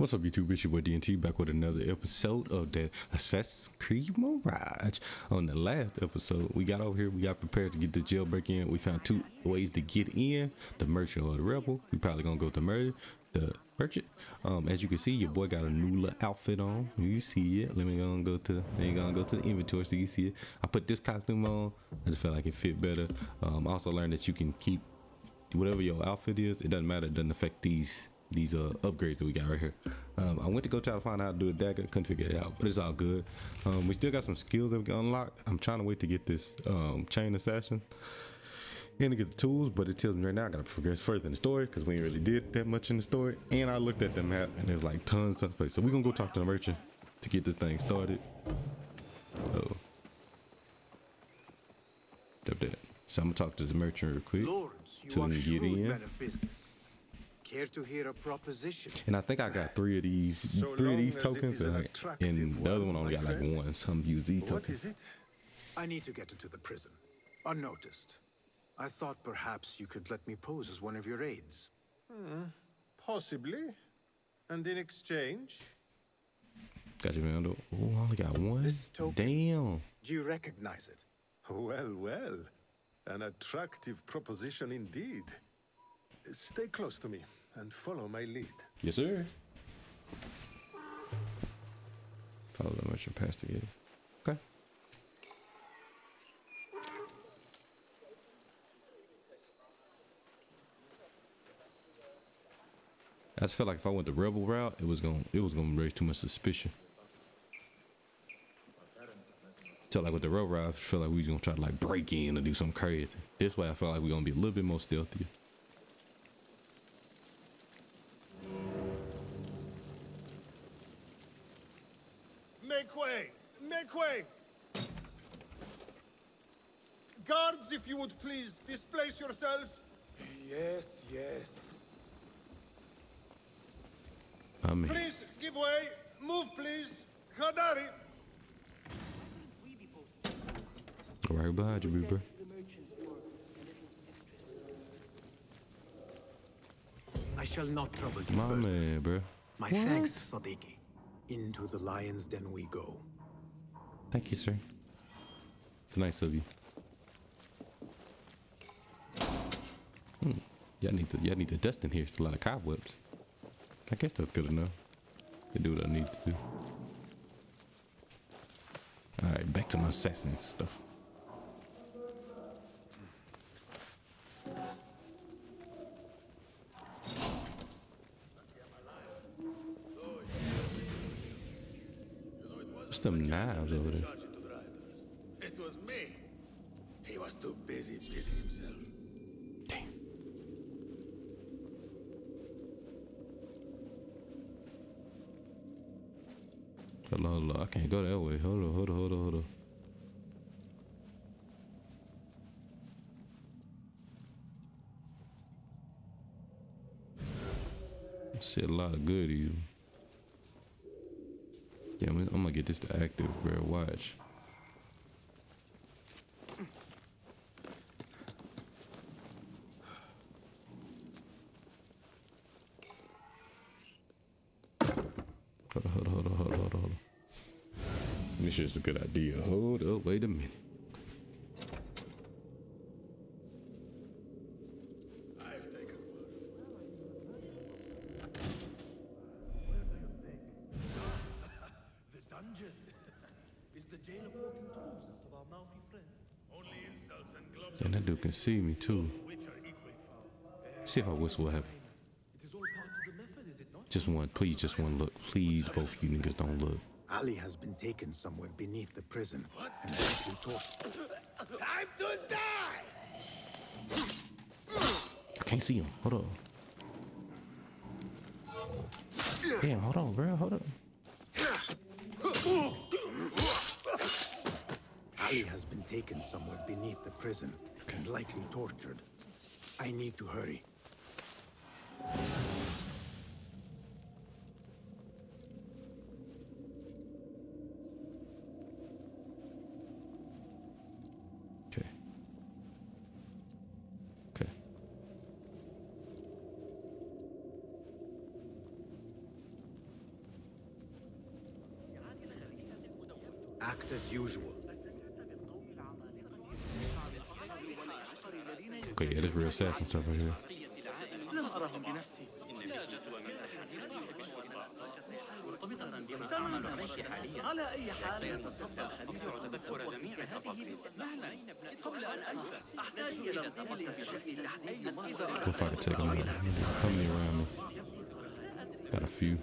What's up, YouTube? It's your boy DNT back with another episode of that Assassin's Creed Mirage. On the last episode, we got over here, we got prepared to get the jailbreak in. We found two ways to get in the merchant or the rebel. We probably gonna go to murder, the merchant. Um, as you can see, your boy got a new little outfit on. You see it. Let me go and go to then gonna go to the inventory so you see it. I put this costume on. I just felt like it fit better. Um, I also learned that you can keep whatever your outfit is. It doesn't matter. It doesn't affect these these uh upgrades that we got right here. Um, I went to go try to find out how to do a dagger, couldn't figure it out, but it's all good. Um, we still got some skills that we can unlock. I'm trying to wait to get this um, chain assassin and to get the tools, but it tells me right now I gotta progress further in the story because we ain't really did that much in the story. And I looked at the map and there's like tons of places. So we're gonna go talk to the merchant to get this thing started. So, up that. So I'm gonna talk to this merchant real quick Lords, you so are we can get in. Men of business. Care to hear a proposition? And I think I got three of these, So three of these tokens, and, I- and the other one, one only my got like one. So use these What tokens. is it? I need to get into the prison. Unnoticed. I thought perhaps you could let me pose as one of your aides. Hmm, possibly. And in exchange, Got you, man. Oh, I only got one. Damn. Do you recognize it? well, well, an attractive proposition indeed. Stay close to me and follow my lead. Yes, sir. Follow the merchant past the gate. Okay. I just felt like if I went the rebel route, it was gonna it was gonna raise too much suspicion. So like with the rebel route, I felt like we was gonna try to like break in or do something crazy. This way, I felt like we are gonna be a little bit more stealthy. Make way! Make way! Guards, if you would please, displace yourselves. Yes, yes. I mean, Please, give way. Move, please. Hadari. Right behind you, bro. I shall not trouble you My man, bro. My What? thanks, Sadiki. Into the lion's den we go. Thank you, sir. It's nice of you. Hmm. Y'all need to y'all need to dust in here. It's a lot of cobwebs. I guess that's good enough. Can do what I need to do. Alright, back to my assassin stuff. What's them knives over there? it to the rioters. It was me. He was too busy pissing himself. Damn. Hold on, hold on. I can't go that way. Hold on, hold on, hold on, hold on. See a lot of goodies. Yeah, I'm, gonna get this to active, bro. Watch. Hold on, hold on, hold on, hold on, hold on. This is a good idea. Hold up, wait a minute. I've taken one. The dungeon is the jail of walking tools of our mouthy friend, Only insults and gloves And that dude can see me too. which are equally foul. See if I whistle what happens. It is all part of the method, is it not? Just one, please, just one look. Please, both you niggas don't look. Ali has been taken somewhere beneath the prison and likely tortured. Time to die! I can't see him. Hold on. Damn, hold on, bro. Hold on. taken somewhere beneath the prison and likely tortured. I need to hurry. Okay. Okay. Act as usual. assassin stuff right here. لم أرهم بنفسي مرتبطة بما أعمل عليه حاليا على أي حال أستطيع تذكر جميع التفاصيل مهلا قبل أن أنسى أحتاج إلى انتبه بشكل تحديد مصدر What if I could take them out? How many around me? Got a few.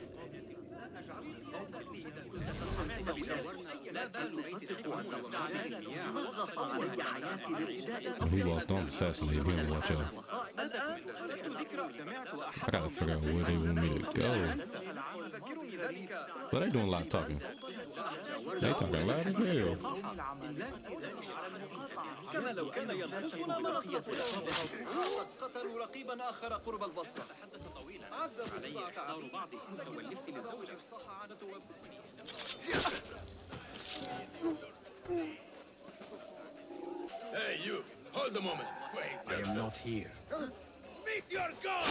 نغص علي حياتي لابتداء When he walked on, assassinate him. Watch out. الآن ردت ذكرى سمعت I gotta figure out where they want me to go. يذكرني ذلك But they doing a lot of talking. They talking loud as hell. كما لو كان ينقصنا منصة وقد قتلوا رقيبا آخر قرب البصرة عذبوا بضعة بعض مسوى اللفت للزوجة صح عادة Hey, you! Hold a moment. Wait. I am not here. Meet your god!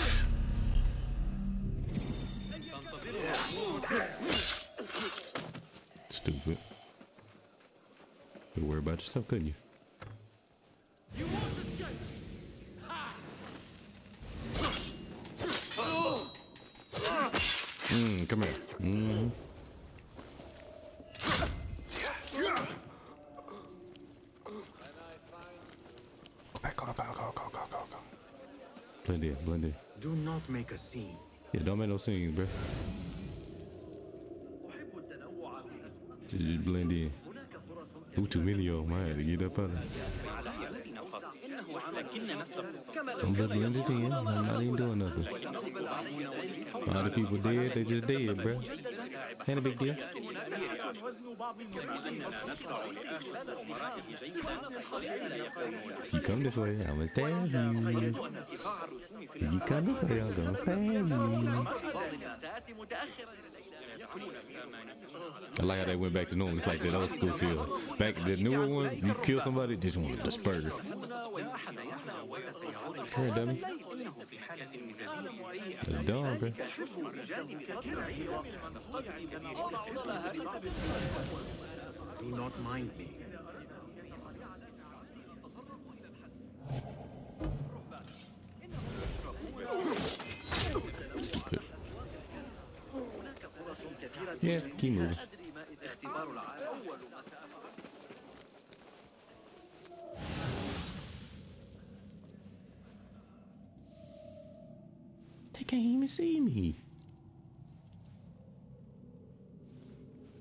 Stupid. Could worry about yourself, couldn't you? Mm, come here. Mm. Go back, go, go, go, go, go, go, go. Blend in. Do not make a scene. Yeah, don't make no scene, bro. Just blend in. Who too many of my to get up out of. I'm just blended in. I'm not even doing nothing. A lot of people dead. They just dead, bro. Ain't a big deal. You come this way, I'm gonna stab you. You come this way, I'm gonna stab you. I like how they went back to normal. It's like that old school feel. Back the newer one, you kill somebody, this one disperse. Here, dummy. That's dumb, bro. Do not mind me. Yeah. They can't even see me.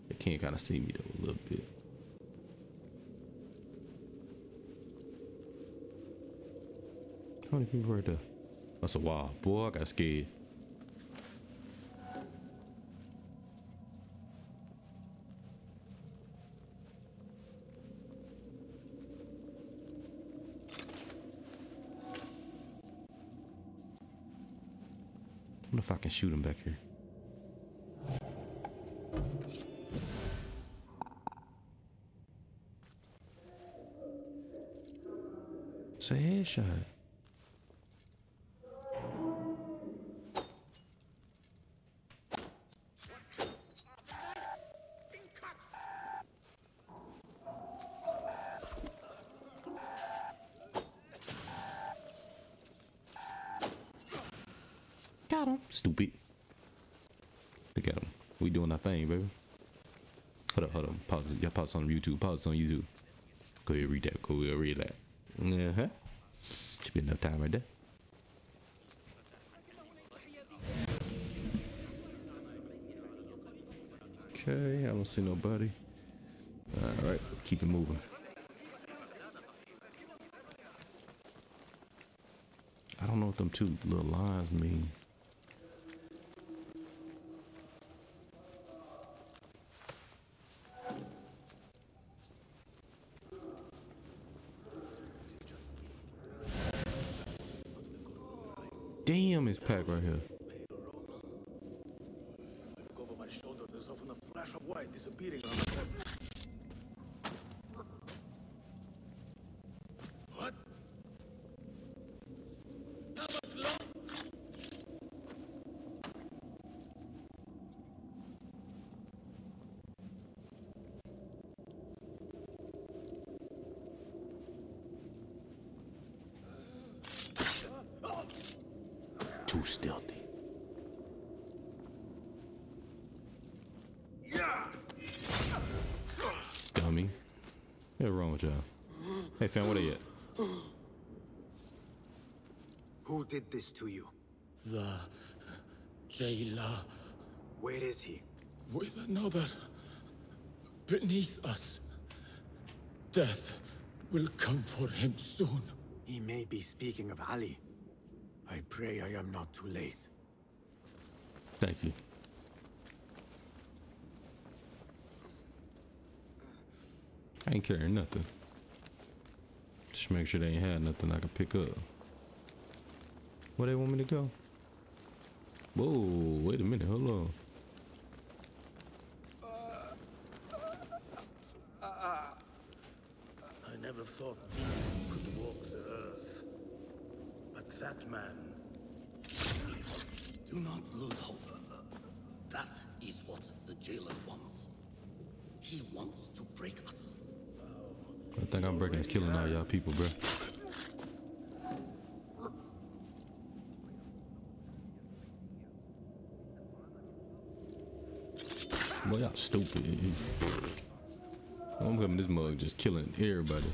They can't kind of see me though a little bit. How many people are there? That's a "Wow, Boy, I got scared. If I can shoot him back here. It's a headshot. Stupid. Look at him. We doing our thing, baby. Hold up, hold up. Pause. Y'all pause on YouTube. Pause on YouTube. Go ahead, read that. Go ahead, read that. Uh huh. Should be enough time right there. Okay, I don't see nobody. All right, keep it moving. I don't know what them two little lines mean. Right here. Look over my shoulder. There's often a flash of white disappearing on the corner. What? How much longer? too stealthy. Dummy. What's wrong with y'all? Hey, fam, what are you? Who did this to you? The jailer Where is he? with another beneath us. Death will come for him soon. He may be speaking of Ali. I pray I am not too late. Thank you. I ain't carrying nothing. Just make sure they ain't had nothing I can pick up. Where they want me to go? Whoa, wait a minute, hold on. I never thought demons could walk the earth. But that man, Do not lose hope. That is what the jailer wants. He wants to break us. I think I'm breaking is killing all y'all people, bro. Boy, y'all stupid. I'm coming this mug just killing everybody.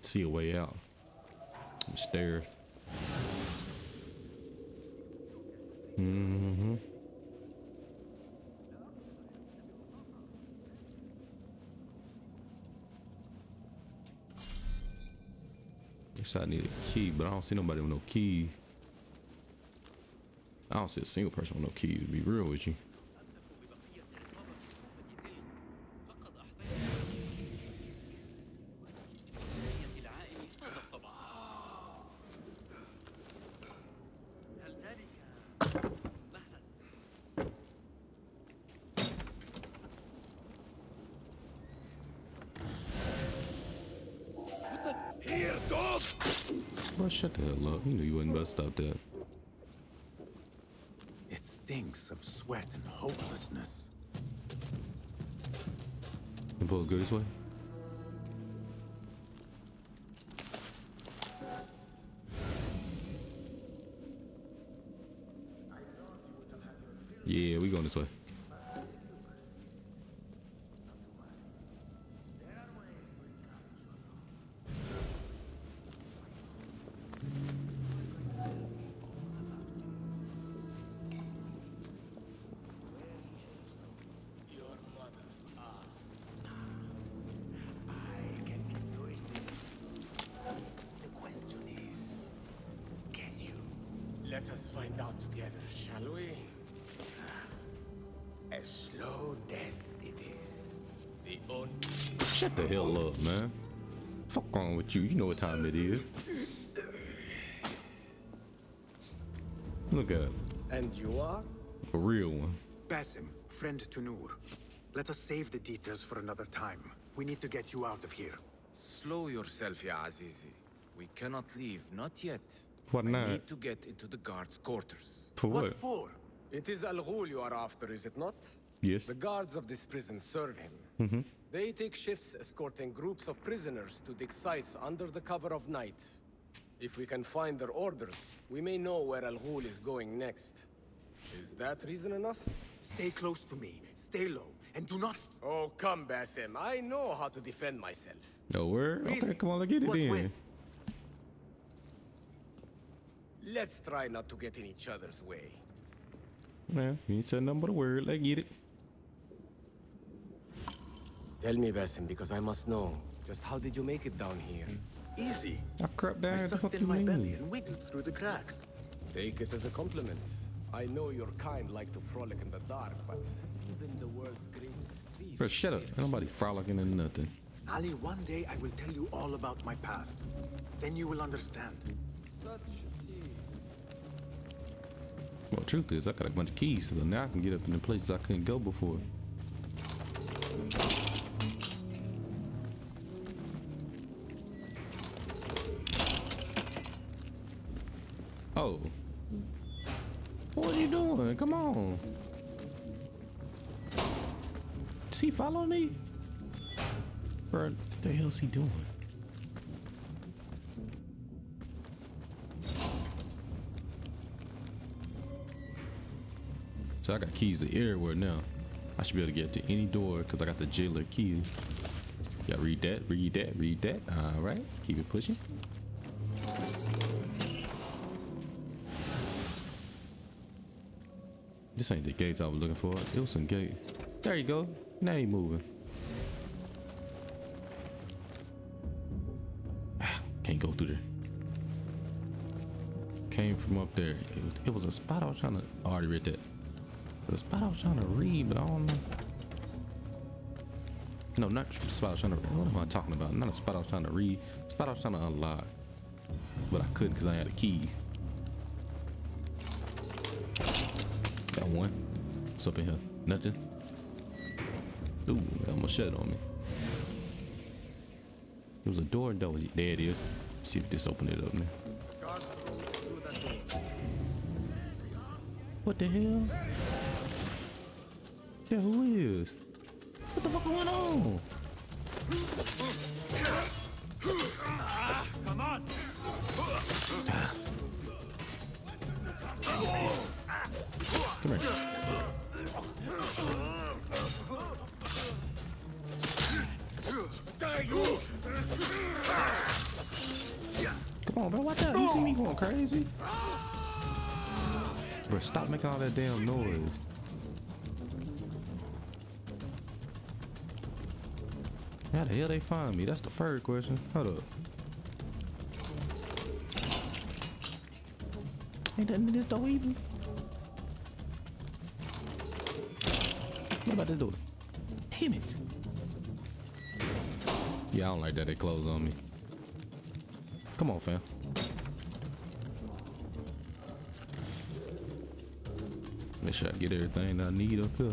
See a way out. Stairs. Mm-hmm. I need a key, but I don't see nobody with no key. I don't see a single person with no keys, to be real with you. Bro, shut the hell up. You knew you wasn't about to stop that. It stinks of sweat and hopelessness. The boat go this way? Yeah, we going this way. Shut the hell up, man. Fuck wrong with you? You know what time it is. Look at it. And you are? A real one. Basim, friend to Noor. Let us save the details for another time. We need to get you out of here. Slow yourself, Ya Azizi. We cannot leave, not yet. What I not? need to get into the guards' quarters. For what? What for? It is Al Ghul you are after, is it not? Yes. The guards of this prison serve him. Mm-hmm. They take shifts escorting groups of prisoners to dig sites under the cover of night. If we can find their orders, we may know where Al Ghul is going next. Is that reason enough? Stay close to me. Stay low. And do not... Oh, come, Basim. I know how to defend myself. No word? Okay, come on, let's get it What in. with? Let's try not to get in each other's way. Man, you ain't said nothing but a word. Let's get it. Tell me, Basim, because I must know. Just how did you make it down here? Easy. I crept down. I What sucked you in my belly and wiggled through the cracks. Take it as a compliment. I know your kind like to frolic in the dark, but even the world's greatest thief... Bro, shut up. Ain't nobody frolicking in nothing. Ali, one day I will tell you all about my past. Then you will understand. Such tease. Well, truth is, I got a bunch of keys, so now I can get up in the places I couldn't go before. Oh. What are you doing? Come on. Is he following me? Bro, what the hell's he doing? So I got keys to everywhere now. I should be able to get to any door because I got the jailer key. Yeah, read that, read that, read that. All right, keep it pushing. This ain't the gates I was looking for. It was some gate. There you go. Now he moving. Can't go through there. Came from up there. It was, it was a spot I was trying to. I already read that. The spot I was trying to read, but I don't know. No, not spot I was trying to. What am I talking about? Not a spot I was trying to read. Spot I was trying to unlock, but I couldn't because I had the key. One. What's up in here? Nothing. Ooh, almost shut on me. There was a door that was there. It is. See if this open it up man. What the hell? Yeah, who is? What the fuck going on? Come on! Come here. Come on, bro. Watch out. You see me going crazy? Bro, stop making all that damn noise. How the hell they find me? That's the first question. Hold up. Ain't that in this door even? What about this door? Damn it. Yeah, I don't like that they close on me. Come on, fam. Make sure I get everything I need up here.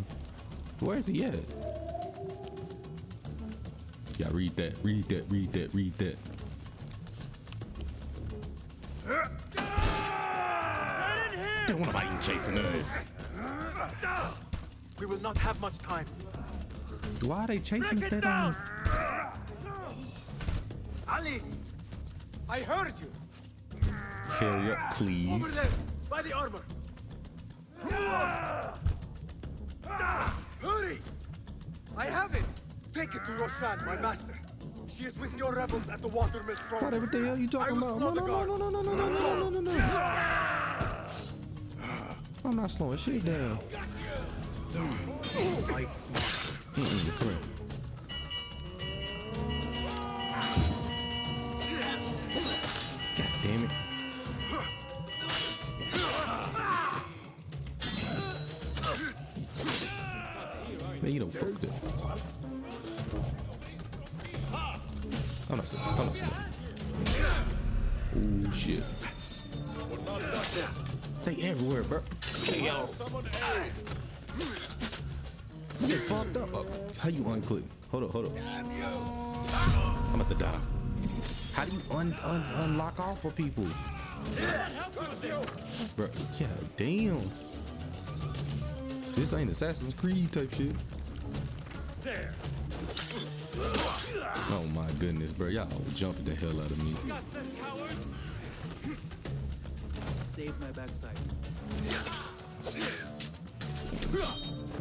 Where's he at? Yeah, read that, read that, read that, read that. Don't want nobody chasing us. We will not have much time. Why are they chasing us? Don't- Ali! I heard you! Hurry up, Over please. there! By the armor! Hurry! I have it! Take it to Roshan, my master. She is with your rebels at the Watermill front. Whatever the hell you talking about? No, no, no, no, no, no, no, no, no, no, no, no. I'm not slowing shit down. They everywhere, bro. Hey, yo. You get fucked up. Oh, How you unclick? Hold up, hold up. I'm about to die. How do you un, un unlock off of people? Bro, god damn. This ain't Assassin's Creed type shit. Oh my goodness, bro. Y'all jumping the hell out of me. Save my backside.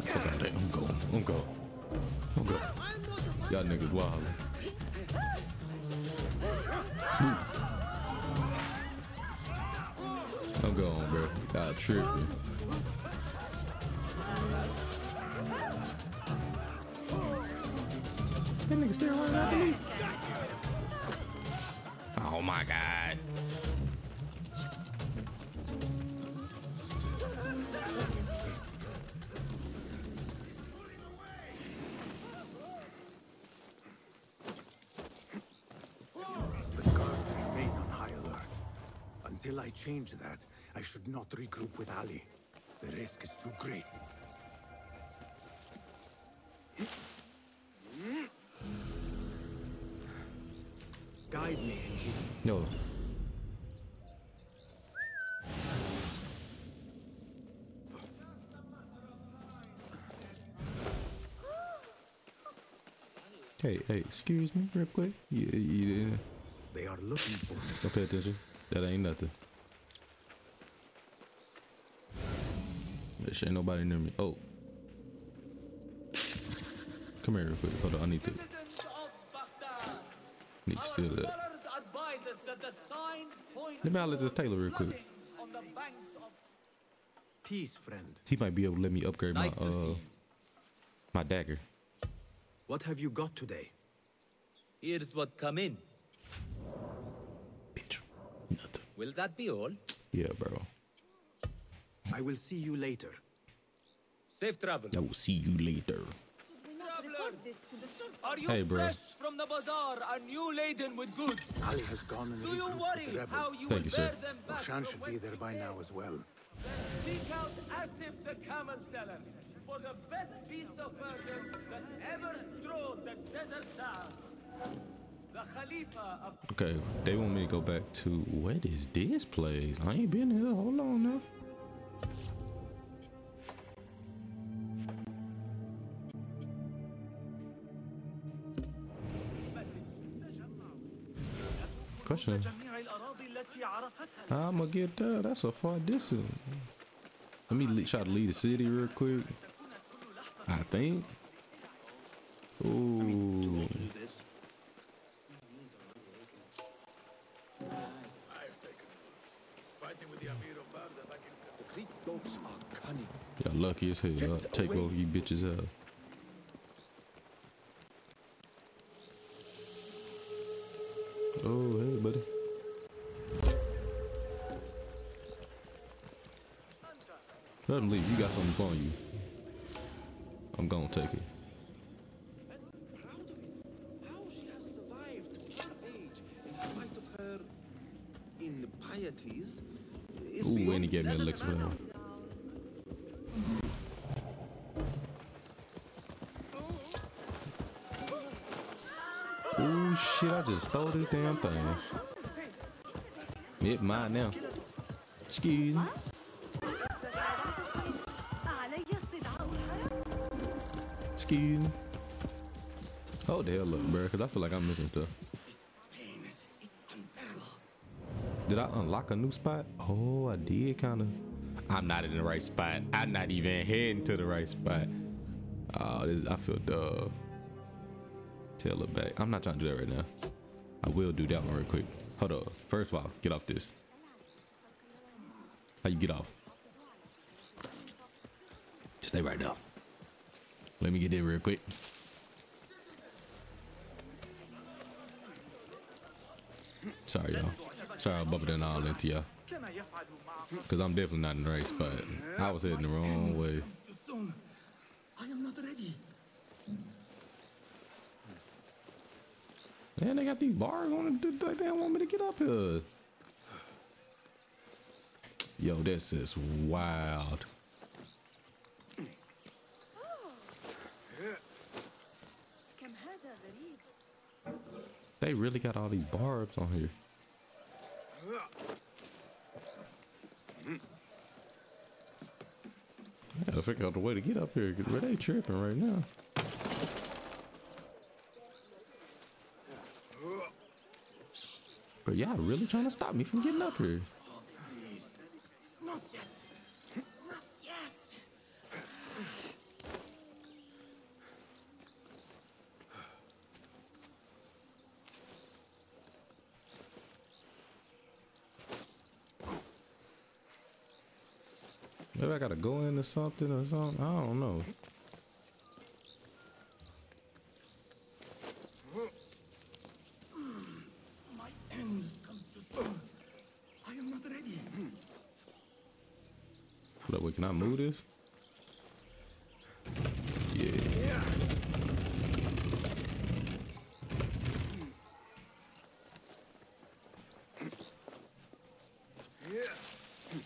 Fuck out that. I'm going. I'm going. I'm going. Y'all niggas wild. I'm going, bro. Y'all tripping. That nigga still running after me. Oh my god. Until I change that, I should not regroup with Ali. The risk is too great. Guide me. No. Hey, hey, excuse me, real quick. You, you didn't They are looking for me. don't pay attention. That ain't nothing. There ain't nobody near me. Oh. Come here real quick. Hold on, I need to need to steal that. Let me holler at this tailor real quick. Peace, friend. He might be able to let me upgrade Nice my uh my dagger. What have you got today? Here's what's come in. Bitch. Will that be all? Yeah, bro. I will see you later. Safe travel. I will see you later. Are you Hey, bro. fresh from the bazaar and you laden with goods? Ali has gone and Do you worry the how you Thank will you, sir. bear them back Roshan should be there by now as well. Speak out Asif the camel seller for the best beast of burden that ever strode the desert sands. Okay, they want me to go back to what is this place? I ain't been here. Hold on now. Question. I'm gonna get that. That's a far distance. Let me try to leave the city real quick. I think. Ooh. Y'all lucky as hell. I'll take over you bitches out. Oh, hey, buddy. Let him leave. You got something on you. I'm gonna take it. How she has survived her age in spite of her impieties is Ooh, and he gave me a licks for stole this damn thing. It mine now. Excuse me. Excuse me. Oh the hell up, bro, because I feel like I'm missing stuff. Did I unlock a new spot? Oh, I did kind of. I'm not in the right spot. I'm not even heading to the right spot. Oh, this, I feel dumb. Tail it back. I'm not trying to do that right now. I will do that one real quick. Hold up. First of all, get off this. How you get off? Stay right now. Let me get there real quick. Sorry, y'all. Sorry I bumped it all into y'all. Because I'm definitely not in the race, but I was heading the wrong way. I am not ready. Man, they got these bars on it. Like they don't want me to get up here. Yo, this is wild. They really got all these barbs on here. I gotta figure out the way to get up here. Where they tripping right now? Y'all really trying to stop me from getting up here? Not yet. Not yet. Maybe I gotta go into something or something. I don't know. Can I move this? Yeah.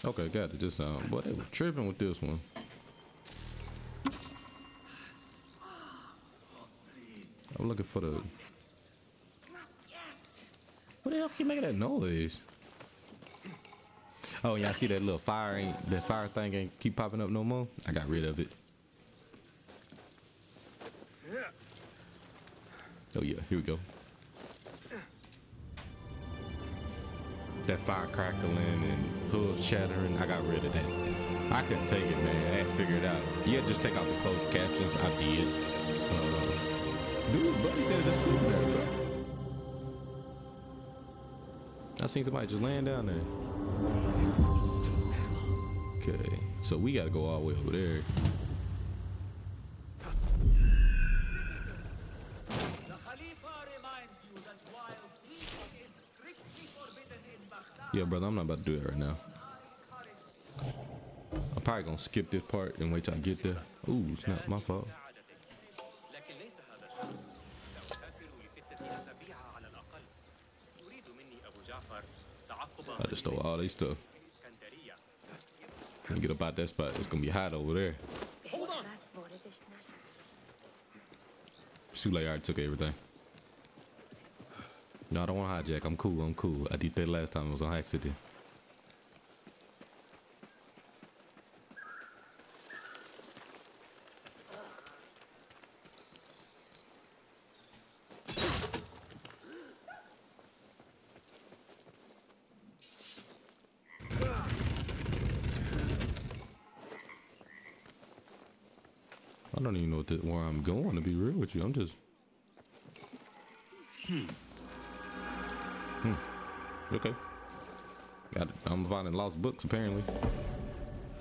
Okay, got it. This time. boy, they were tripping with this one. I'm looking for the. What the hell keep making that noise? Oh, y'all see that little fire ain't that fire thing ain't keep popping up no more. I got rid of it. Oh yeah, here we go. That fire crackling and hooves chattering. I got rid of that. I couldn't take it, man. I had to figure it out. Yeah, just take out the closed captions. I did. Uh, dude, buddy, they're just sitting there, bro. I seen somebody just laying down there. Okay, so we gotta go all the way over there. Yeah, brother, I'm not about to do that right now. I'm probably gonna skip this part and wait till I get there. Ooh, it's not my fault. stole all these stuff. When you get up out that spot, it's gonna be hot over there. Hold on. Sule already took everything. No, I don't want to hijack. I'm cool. I'm cool. I did that last time. I was on accident. City. The, where I'm going. To be real with you, I'm just. Hmm. Hmm. Okay. Got it. I'm finding lost books apparently.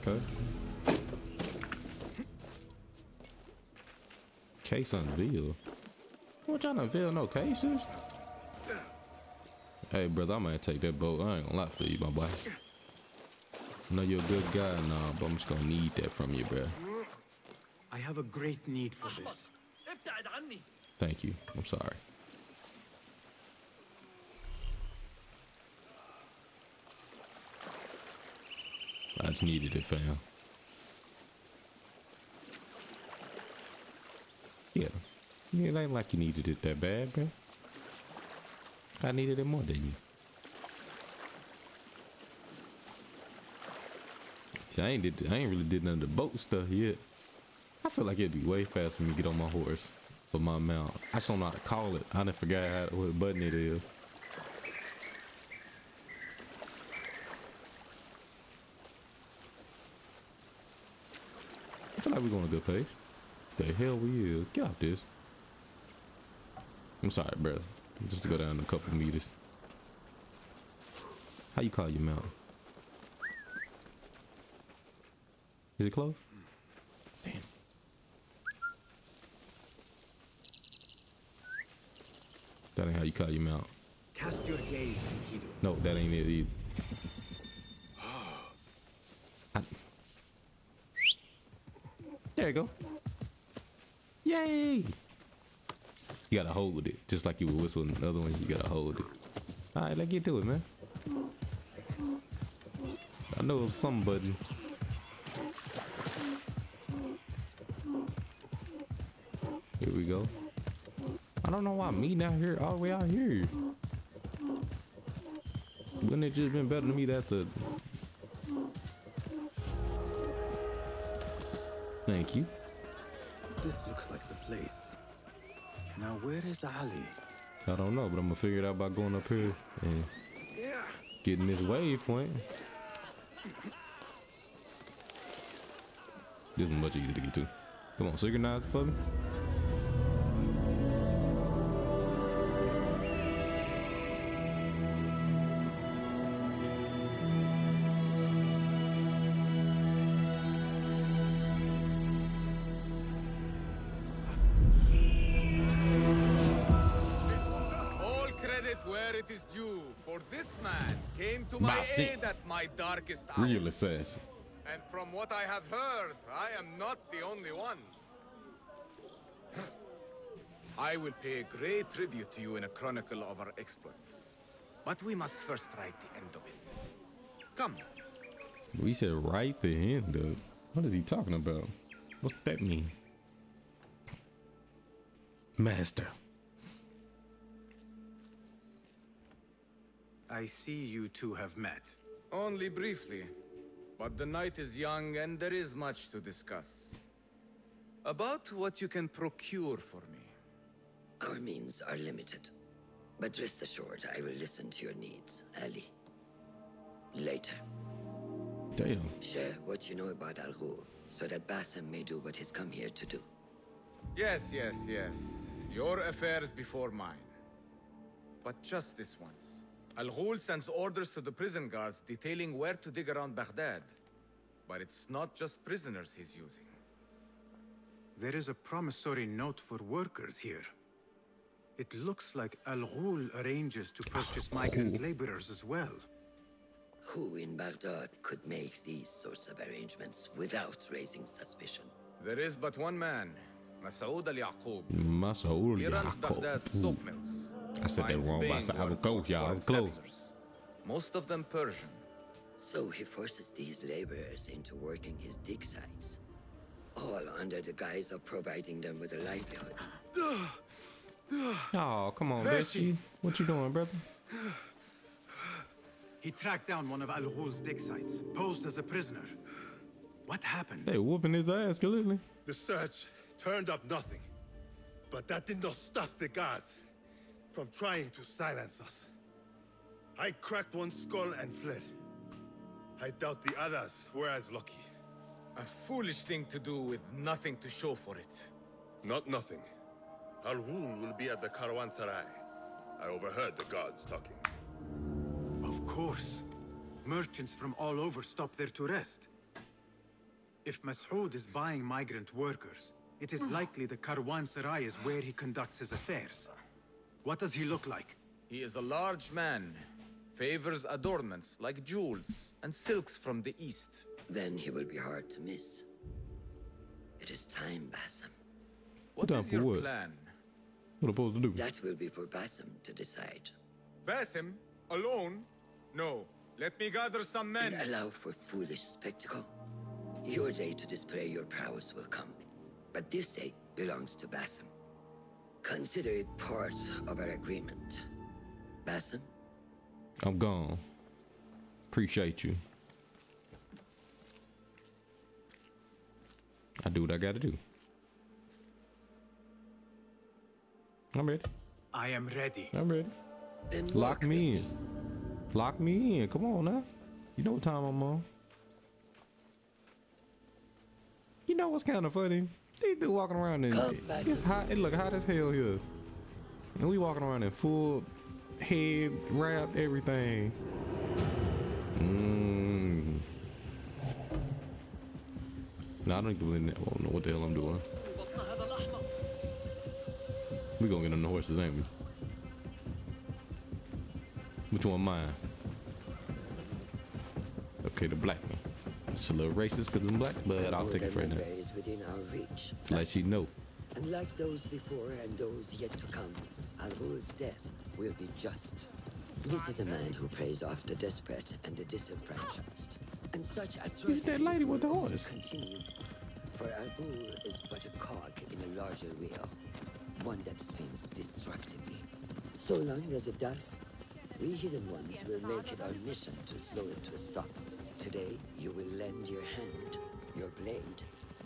Okay. Case unveiled. What y'all unveil no cases? Hey brother, I'm gonna take that boat. I ain't gonna lie for you, my boy. I know you're a good guy nah, but I'm just gonna need that from you, bro have a great need for this. Thank you. I'm sorry. I just needed it, fam. Yeah. Yeah, it ain't like you needed it that bad, bro. I needed it more than you. See, I ain't did, I ain't really did none of the boat stuff yet. I feel like it'd be way faster for me to get on my horse with my mount. I just don't know how to call it. I done forgot how, what button it is. I feel like we're going a good pace. The hell we is. Get out this. I'm sorry, brother. Just to go down a couple meters. How you call your mount? Is it close? That ain't how you call your mount. Cast your gaze. No, that ain't it either. I- There you go. Yay! You gotta hold it, just like you were whistling in the other one. You gotta hold it. All right, let's get to it, man. I know it's some button. Here we go. I don't know why meeting out here, all the way out here. Wouldn't it just been better to meet at the? Thank you. This looks like the place. Now, where is Ali? I don't know, but I'm gonna figure it out by going up here and getting this waypoint. This is much easier to get to. Come on, synchronize it for me. My darkest hour. Real assassin. And from what I have heard, I am not the only one. I will pay a great tribute to you in a chronicle of our exploits. But we must first write the end of it. Come. We said write the end of. it. What is he talking about? What's that mean? Master. I see you two have met. Only briefly. But the night is young and there is much to discuss. About what you can procure for me. Our means are limited. But rest assured, I will listen to your needs, Ali. Later. Damn. Share what you know about Al Ghul, so that Basim may do what he's come here to do. Yes, yes, yes. Your affairs before mine. But just this once. Al Ghul sends orders to the prison guards detailing where to dig around Baghdad. But it's not just prisoners he's using. There is a promissory note for workers here. It looks like Al Ghul arranges to purchase migrant laborers as well. Who in Baghdad could make these sorts of arrangements without raising suspicion? There is but one man, Masoud al-Yaqub. Masoud He runs Baghdad's Ooh. soap mills. I said that Finds wrong, but I said I was work close, y'all. I was for close. Most of them Persian. So he forces these laborers into working his dig sites, all under the guise of providing them with a livelihood. Oh, come on, Bessie. Bessie. What you doing, brother? He tracked down one of Al Ghul's dig sites, posed as a prisoner. What happened? They whooping his ass, clearly. The search turned up nothing. But that did not stop the guards from trying to silence us. I cracked one skull and fled. I doubt the others were as lucky. A foolish thing to do with nothing to show for it. Not nothing. Al Ghul will be at the Caravanserai. I overheard the guards talking. Of course. Merchants from all over stop there to rest. If Masoud is buying migrant workers, it is likely the Karwansarai is where he conducts his affairs. What does he look like? He is a large man, favors adornments like jewels and silks from the east. Then he will be hard to miss. It is time, Basim. What Time is for your what? plan? What supposed to do? That will be for Basim to decide. Basim? Alone? No. Let me gather some men. And allow for foolish spectacle. Your day to display your prowess will come. But this day belongs to Basim. Consider it part of our agreement. Basim, I'm gone. Appreciate you. I do what I gotta do. I'm ready. I am ready. I'm ready. Then Lock me in. Lock me in. Come on now. You know what time I'm on. You know what's kind of funny? These dudes walking around in it's hot. It look hot as hell here, and we walking around in full head wrap everything. Mmm. No, I don't need to blend that. I don't know what the hell I'm doing. We gonna get on the horses, ain't we? Which one mine? Okay, the black one. It's a little racist because I'm black, but I'll take it for now. Remember is within our reach. To let you know. And like those before and those yet to come, Al Ghul's death will be just. This is a man who preys off the desperate and the disenfranchised. And such atrocities that lady with the horse. continue. For Al Ghul is but a cog in a larger wheel, one that spins destructively. So long as it does, we hidden ones will make it our mission to slow it to a stop. Today, you will lend your hand, your blade,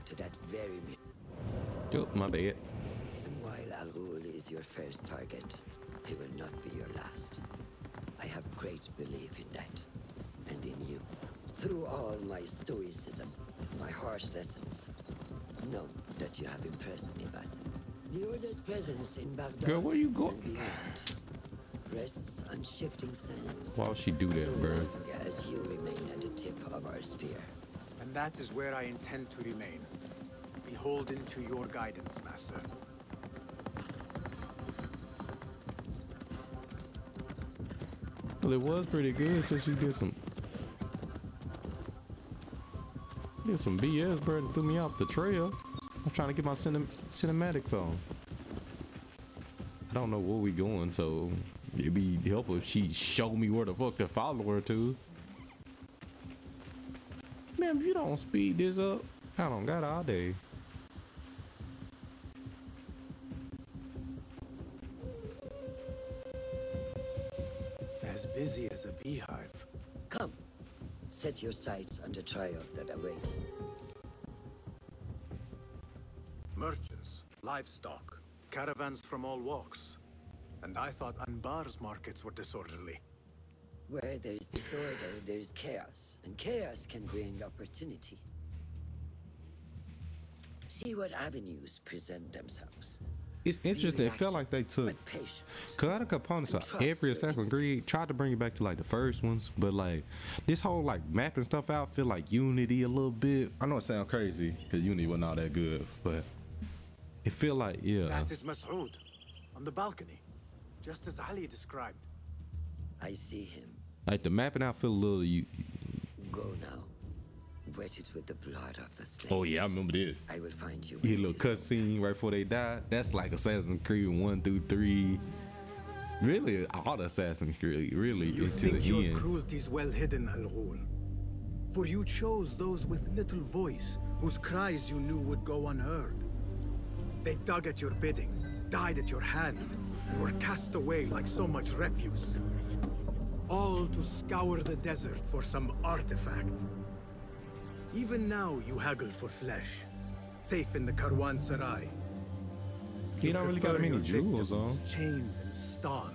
to that very mission. Yup, my bad. And while Al Ghul is your first target, he will not be your last. I have great belief in that, and in you. Through all my stoicism, my harsh lessons, know that you have impressed me, Basim. The Order's presence in Baghdad Girl, where you go- and beyond rests on shifting sands. Why would she do that, so bruh? Long as you remain at the tip of our spear. And that is where I intend to remain. Beholden to your guidance, Master. Well, it was pretty good until she did some. Did some BS, bro, and threw me off the trail. I'm trying to get my cinem- cinematics on. I don't know where we going, so it'd be helpful if she showed me where the fuck to follow her to. Man, if you don't speed this up, I don't got all day. As busy as a beehive. Come, set your sights on the trial that await you. Merchants, livestock, caravans from all walks. And I thought Anbar's markets were disorderly. Where there's disorder, there's chaos, and chaos can bring opportunity. See what avenues present themselves. It's interesting. It felt like they took cause I the components of every Assassin's Creed tried to bring it back to like the first ones, but like this whole like mapping stuff out feel like Unity a little bit. I know it sounds crazy because Unity wasn't all that good, but it feel like yeah. That is Masoud, on the balcony, just as Ali described. I see him. Like the mapping out feel a little you. Go now. Wetted with the blood of the slain. Oh yeah, I remember this. I will find you. Yeah, little cutscene right before they die. That's like Assassin's Creed one through three. Really, all the Assassin's Creed, really You into think the your end. is well hidden, Al Ghul. For you chose those with little voice, whose cries you knew would go unheard. They dug at your bidding, died at your hand, and were cast away like so much refuse. All to scour the desert for some artifact. Even now you haggle for flesh, safe in the Karwansarai. You don't really got prefer many jewels victims on. Chained and starved.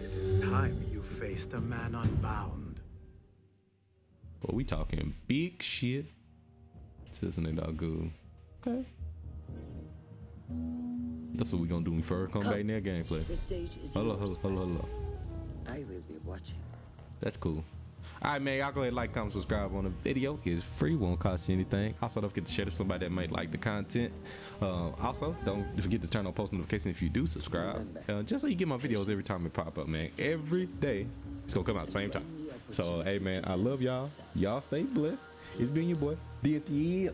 It is time you faced a man unbound. But we talking big shit. Isn't it all good? Okay. That's what we gonna do when we first come, back in that gameplay. The stage is Hold on, yours, hold on, hold on, hold on. I will be watching. That's cool. All right, man. Y'all go ahead, like, comment, subscribe on the video. It's free, won't cost you anything. Also, don't forget to share to somebody that might like the content. Uh, also, don't forget to turn on post notifications if you do subscribe, uh, just so you get my videos every time it pop up, man. Every day, it's gonna come out same time. So, hey, man, I love y'all. Y'all stay blessed. It's been your boy, DT.